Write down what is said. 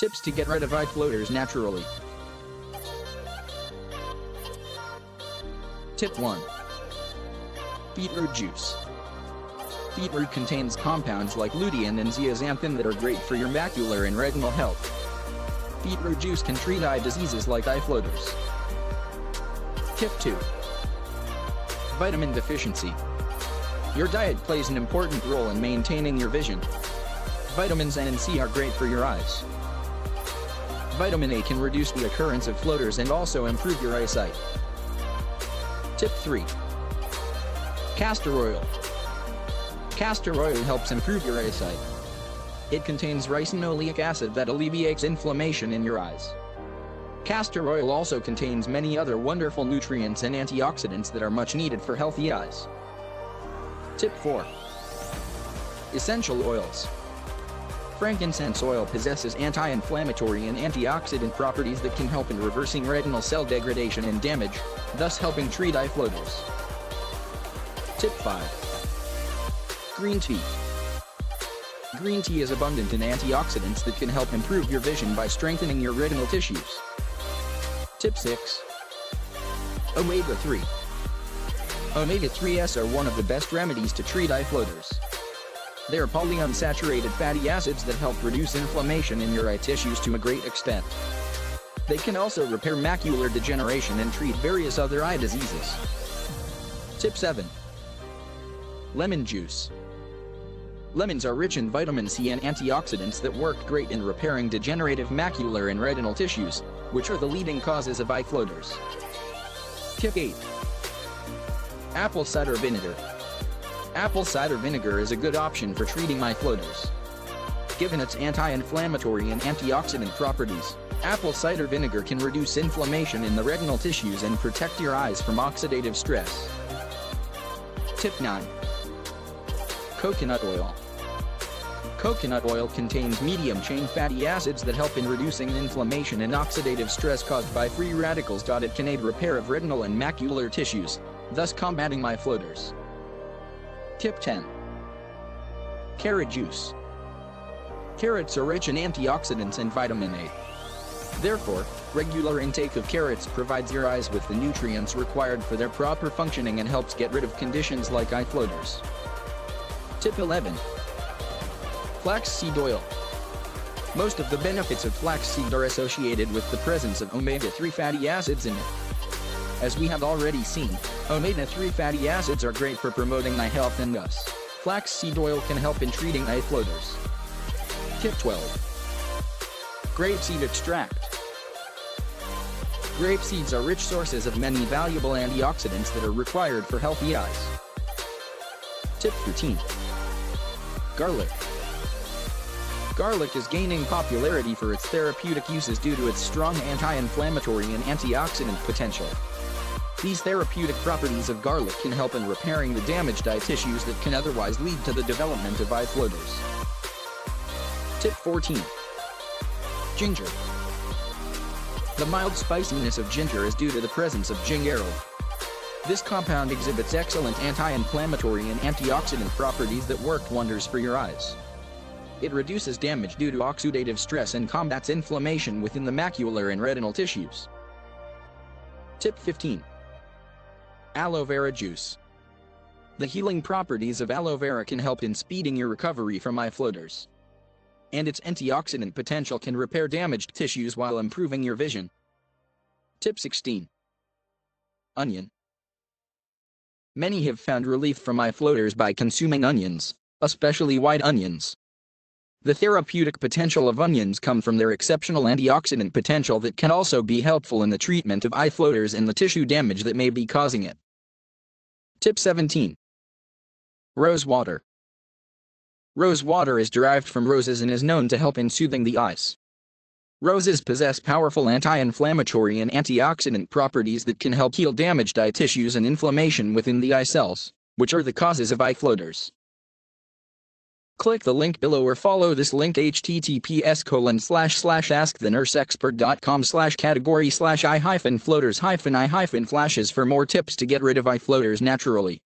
Tips to get rid of eye floaters naturally. Tip 1. Beetroot juice. Beetroot contains compounds like lutein and zeaxanthin that are great for your macular and retinal health. Beetroot juice can treat eye diseases like eye floaters. Tip 2. Vitamin deficiency. Your diet plays an important role in maintaining your vision. Vitamins A and C are great for your eyes. Vitamin A can reduce the occurrence of floaters and also improve your eyesight. Tip 3. Castor oil. Castor oil helps improve your eyesight. It contains ricinoleic acid that alleviates inflammation in your eyes. Castor oil also contains many other wonderful nutrients and antioxidants that are much needed for healthy eyes. Tip 4. Essential oils. Frankincense oil possesses anti-inflammatory and antioxidant properties that can help in reversing retinal cell degradation and damage, thus helping treat eye floaters. Tip 5. Green tea. Green tea is abundant in antioxidants that can help improve your vision by strengthening your retinal tissues. Tip 6. Omega-3. Omega-3s are one of the best remedies to treat eye floaters. They are polyunsaturated fatty acids that help reduce inflammation in your eye tissues to a great extent. They can also repair macular degeneration and treat various other eye diseases. Tip 7. Lemon juice. Lemons are rich in vitamin C and antioxidants that work great in repairing degenerative macular and retinal tissues, which are the leading causes of eye floaters. Tip 8. Apple cider vinegar. Apple cider vinegar is a good option for treating my floaters. Given its anti-inflammatory and antioxidant properties, apple cider vinegar can reduce inflammation in the retinal tissues and protect your eyes from oxidative stress. Tip 9. Coconut oil. Coconut oil contains medium-chain fatty acids that help in reducing inflammation and oxidative stress caused by free radicals. It can aid repair of retinal and macular tissues, thus combating my floaters. Tip 10. Carrot juice. Carrots are rich in antioxidants and vitamin A. Therefore, regular intake of carrots provides your eyes with the nutrients required for their proper functioning and helps get rid of conditions like eye floaters. Tip 11. Flaxseed oil. Most of the benefits of flaxseed are associated with the presence of omega-3 fatty acids in it. As we have already seen, omega-3 fatty acids are great for promoting eye health and thus, flaxseed oil can help in treating eye floaters. Tip 12. Grapeseed extract. Grape seeds are rich sources of many valuable antioxidants that are required for healthy eyes. Tip 13. Garlic. Garlic is gaining popularity for its therapeutic uses due to its strong anti-inflammatory and antioxidant potential. These therapeutic properties of garlic can help in repairing the damaged eye tissues that can otherwise lead to the development of eye floaters. Tip 14. Ginger. The mild spiciness of ginger is due to the presence of gingerol. This compound exhibits excellent anti-inflammatory and antioxidant properties that work wonders for your eyes. It reduces damage due to oxidative stress and combats inflammation within the macular and retinal tissues. Tip 15. Aloe vera juice. The healing properties of aloe vera can help in speeding your recovery from eye floaters. And its antioxidant potential can repair damaged tissues while improving your vision. Tip 16. Onion. Many have found relief from eye floaters by consuming onions, especially white onions. The therapeutic potential of onions come from their exceptional antioxidant potential that can also be helpful in the treatment of eye floaters and the tissue damage that may be causing it. Tip 17. Rose water. Rose water is derived from roses and is known to help in soothing the eyes. Roses possess powerful anti-inflammatory and antioxidant properties that can help heal damaged eye tissues and inflammation within the eye cells, which are the causes of eye floaters. Click the link below or follow this link https colon slash slash askthenurseexpert.com slash category slash i hyphen floaters hyphen i hyphen flashes for more tips to get rid of eye floaters naturally.